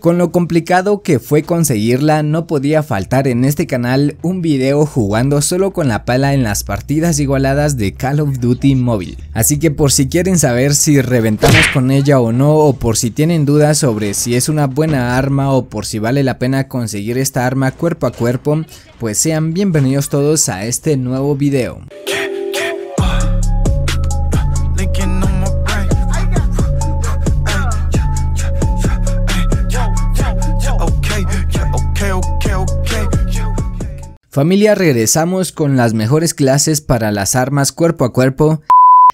Con lo complicado que fue conseguirla, no podía faltar en este canal un video jugando solo con la pala en las partidas igualadas de Call of Duty móvil. Así que por si quieren saber si reventamos con ella o no, o por si tienen dudas sobre si es una buena arma o por si vale la pena conseguir esta arma cuerpo a cuerpo, pues sean bienvenidos todos a este nuevo video. Familia, regresamos con las mejores clases para las armas cuerpo a cuerpo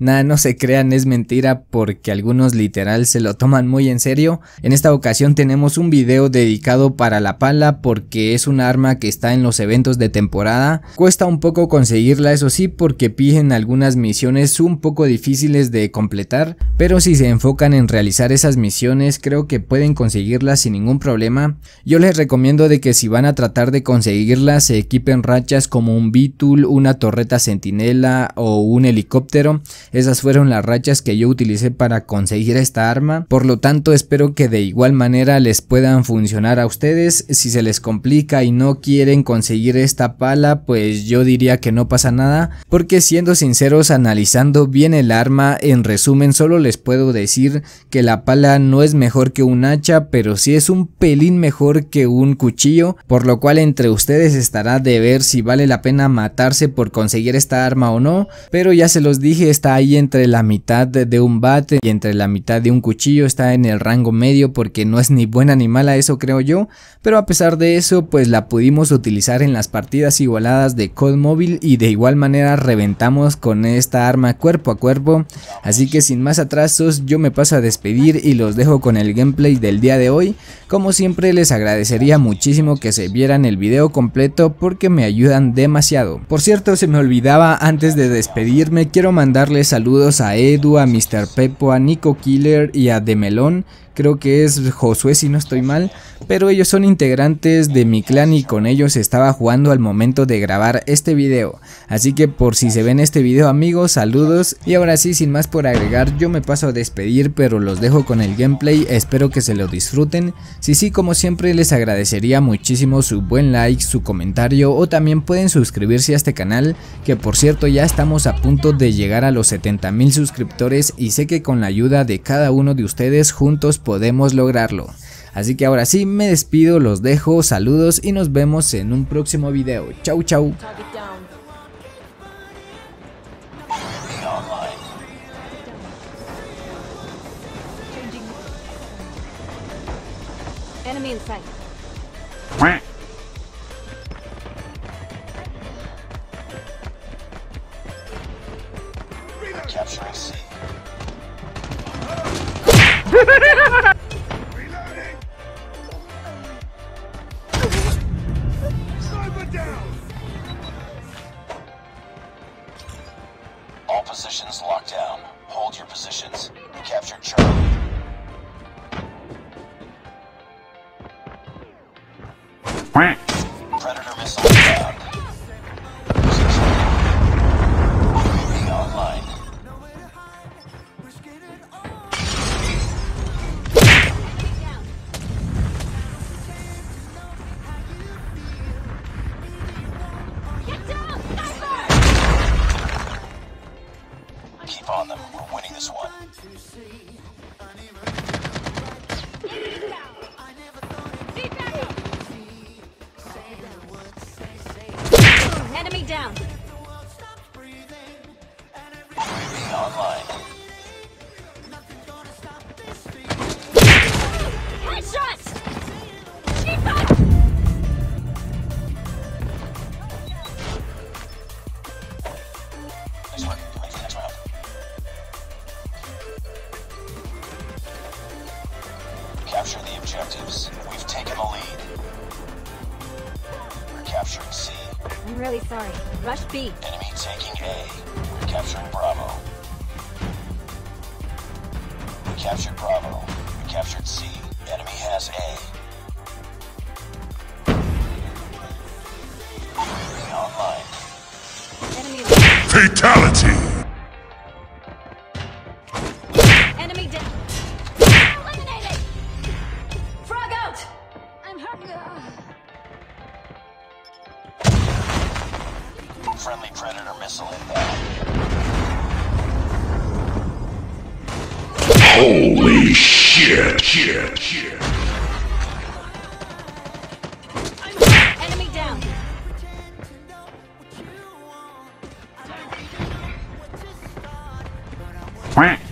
Nada, no se crean, es mentira porque algunos literal se lo toman muy en serio. En esta ocasión tenemos un video dedicado para la pala porque es un arma que está en los eventos de temporada. Cuesta un poco conseguirla, eso sí, porque piden algunas misiones un poco difíciles de completar, pero si se enfocan en realizar esas misiones creo que pueden conseguirlas sin ningún problema. Yo les recomiendo de que si van a tratar de conseguirlas se equipen rachas como un Beetle, una torreta centinela o un helicóptero esas fueron las rachas que yo utilicé para conseguir esta arma. Por lo tanto espero que de igual manera les puedan funcionar a ustedes. Si se les complica y no quieren conseguir esta pala pues yo diría que no pasa nada. Porque siendo sinceros analizando bien el arma en resumen solo les puedo decir que la pala no es mejor que un hacha pero sí es un pelín mejor que un cuchillo. Por lo cual entre ustedes estará de ver si vale la pena matarse por conseguir esta arma o no. Pero ya se los dije está ahí entre la mitad de un bate y entre la mitad de un cuchillo, está en el rango medio porque no es ni buena ni mala eso creo yo, pero a pesar de eso pues la pudimos utilizar en las partidas igualadas de Code Mobile y de igual manera reventamos con esta arma cuerpo a cuerpo, así que sin más atrasos yo me paso a despedir y los dejo con el gameplay del día de hoy, como siempre les agradecería muchísimo que se vieran el video completo porque me ayudan demasiado. Por cierto se me olvidaba antes de despedirme quiero mandarles saludos a Edu, a Mr. Pepo, a Nico Killer y a Demelón creo que es Josué si no estoy mal, pero ellos son integrantes de mi clan y con ellos estaba jugando al momento de grabar este video, así que por si se ven este video amigos, saludos. Y ahora sí sin más por agregar yo me paso a despedir pero los dejo con el gameplay, espero que se lo disfruten, si sí como siempre les agradecería muchísimo su buen like, su comentario o también pueden suscribirse a este canal que por cierto ya estamos a punto de llegar a los 70 mil suscriptores y sé que con la ayuda de cada uno de ustedes juntos podemos lograrlo. Así que ahora sí, me despido, los dejo, saludos y nos vemos en un próximo video. Chau chau. Positions locked down. Hold your positions. Capture Charlie. Predator missile down. Capturing C. I'm really sorry. Rush B. Enemy taking A. We're capturing Bravo. We captured Bravo. We captured C. Enemy has A. Online. Enemy Fatality! Friendly Predator missile inbound. Holy shit, shit, shit. Enemy down. Ready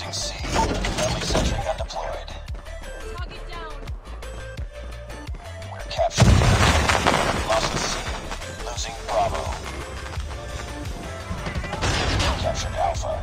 Losing C. Friendly sentry gun deployed. We're capturing Lost C. Losing Bravo. Captured Alpha.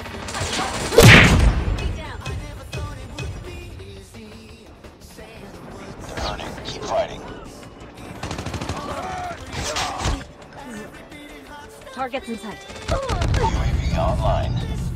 Targets in sight. Online.